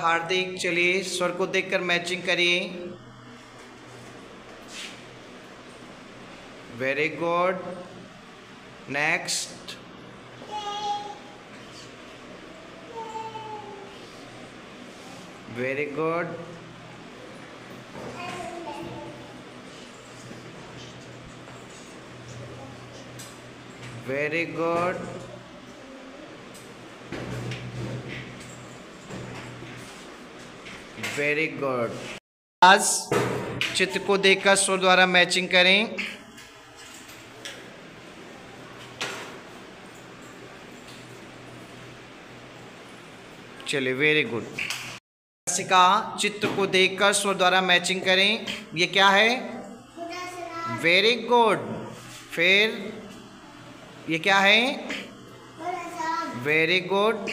हार्दिक चलिए स्वर को देखकर मैचिंग करिए। Very good next very good very good very good आज चित्र को देखकर स्वर द्वारा मैचिंग करें। चलिए वेरी गुड का चित्र को देखकर स्वर द्वारा मैचिंग करें। ये क्या है? वेरी गुड फिर ये क्या है? वेरी गुड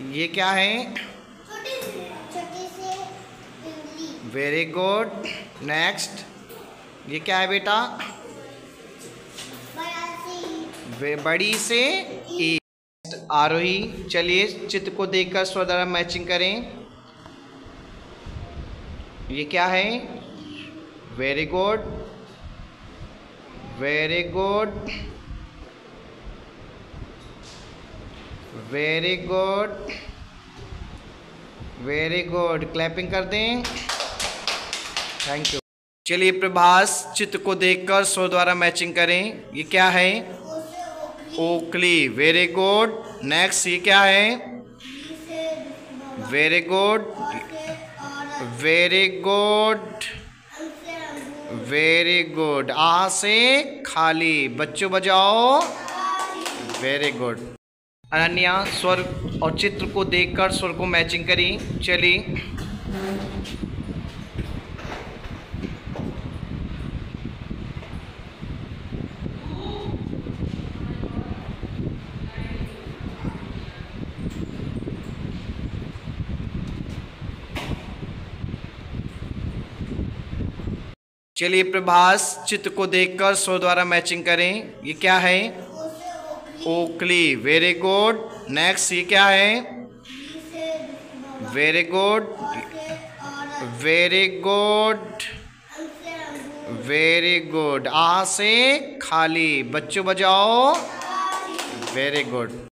ये क्या है? वेरी गुड नेक्स्ट ये क्या है बेटा? वे बड़ी से आरोही चलिए चित्र को देखकर स्वर द्वारा मैचिंग करें। ये क्या है? Very good very good very good very good clapping कर दें. थैंक यू चलिए प्रभास चित्र को देखकर स्वर द्वारा मैचिंग करें. ये क्या है? ओकली वेरी गुड नेक्स्ट ये क्या है? Very good very good very good आ से खाली. बच्चों बजाओ. वेरी गुड अनन्या स्वर और चित्र को देखकर स्वर को मैचिंग करी। चली। चलिए प्रभास चित्र को देखकर स्वर द्वारा मैचिंग करें। ये क्या है? ओकली वेरी गुड नेक्स्ट ये क्या है? Very good very good very good आ से खाली। बच्चों बजाओ। Very good